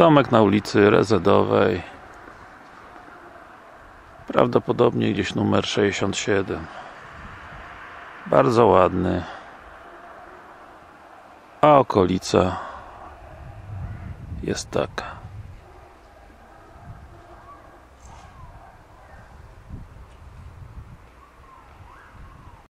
Domek na ulicy Rezedowej. Prawdopodobnie gdzieś numer 67 Bardzo ładny. A okolica jest taka.